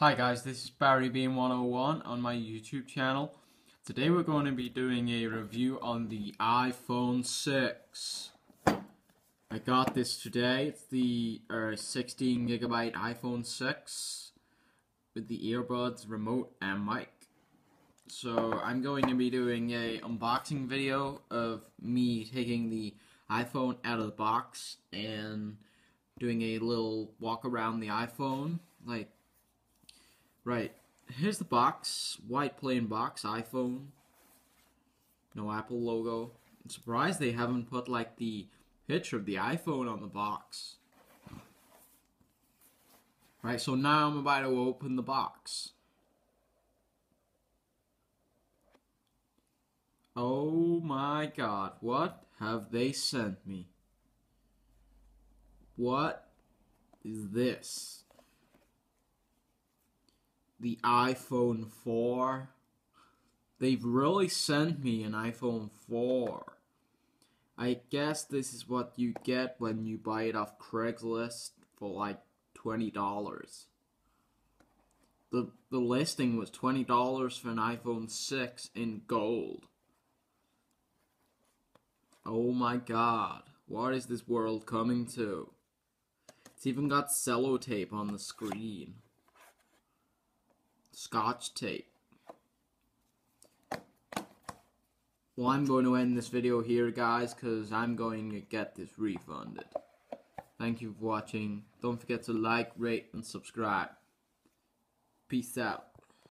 Hi guys, this is Barry Bean 101 on my YouTube channel. Today we're going to be doing a review on the iPhone 6. I got this today. It's the uh, 16 gigabyte iPhone 6 with the earbuds, remote, and mic. So I'm going to be doing a unboxing video of me taking the iPhone out of the box and doing a little walk around the iPhone, like Right. Here's the box. White plain box. iPhone. No Apple logo. I'm surprised they haven't put like the picture of the iPhone on the box. Right, so now I'm about to open the box. Oh my god, what have they sent me? What is this? The iPhone 4. They've really sent me an iPhone 4. I guess this is what you get when you buy it off Craigslist for like $20. The, the listing was $20 for an iPhone 6 in gold. Oh my god, what is this world coming to? It's even got cello tape on the screen scotch tape. Well, I'm going to end this video here, guys, because I'm going to get this refunded. Thank you for watching. Don't forget to like, rate, and subscribe. Peace out.